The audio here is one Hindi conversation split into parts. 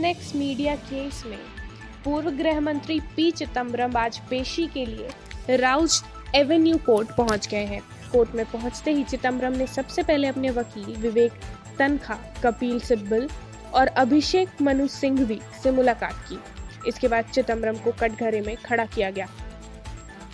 विजिलेंस मीडिया केस में पूर्व गृह मंत्री पी चिदम्बरम आज पेशी के लिए राउज एवेन्यू कोर्ट पहुँच गए हैं। कोर्ट में पहुँचते ही चिदम्बरम ने सबसे पहले अपने वकील विवेक तनखा, कपिल सिब्बल और अभिषेक मनु सिंघवी से मुलाकात की। इसके बाद चिदम्बरम को कटघरे में खड़ा किया गया।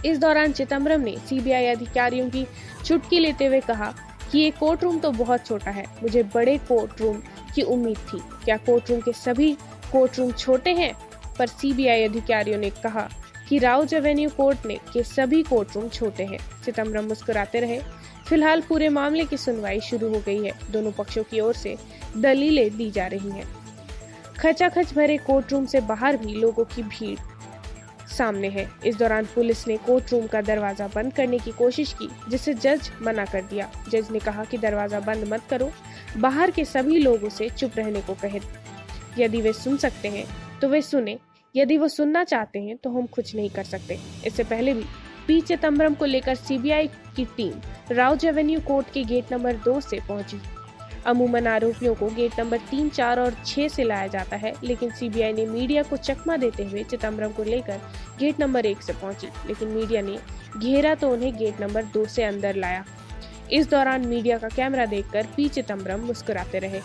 इस दौरान चिदम्बरम ने सीबीआई अधिकारियों की चुटकी लेते हुए कहा कि ये कोर्ट रूम तो बहुत छोटा है, मुझे बड़े कोर्ट रूम की उम्मीद थी। क्या कोर्ट रूम के सभी कोर्ट रूम छोटे हैं? पर सीबीआई अधिकारियों ने कहा कि राउज एवेन्यू कोर्ट ने के सभी कोर्ट रूम छोटे हैं। चिदम्बरम मुस्कुराते रहे। फ़िलहाल पूरे मामले की सुनवाई शुरू हो गई है। दोनों पक्षों की ओर से दलीलें दी जा रही हैं। खचाखच भरे कोर्ट रूम से बाहर भी लोगों की भीड़ सामने है। इस दौरान पुलिस ने कोर्ट रूम का दरवाज़ा बंद करने की कोशिश की, जिसे जज मना कर दिया। जज ने कहा कि दरवाज़ा बंद मत करो। बाहर के सभी लोगों से चुप रहने को कहे। यदि वे सुन सकते हैं तो वे सुने। यदि वो सुनना चाहते हैं तो हम कुछ नहीं कर सकते। इससे पहले भी पी. चिदम्बरम को लेकर सीबीआई की टीम राउज एवेन्यू कोर्ट के गेट नंबर दो से पहुँची। अमूमन आरोपियों को गेट नंबर तीन, चार और छह से लाया जाता है, लेकिन सीबीआई ने मीडिया को चकमा देते हुए चिदम्बरम को लेकर गेट नंबर एक से पहुँची, लेकिन मीडिया ने घेरा तो उन्हें गेट नंबर दो से अंदर लाया। इस दौरान मीडिया का कैमरा देखकर पी चिदम्बरम मुस्कुराते रहे।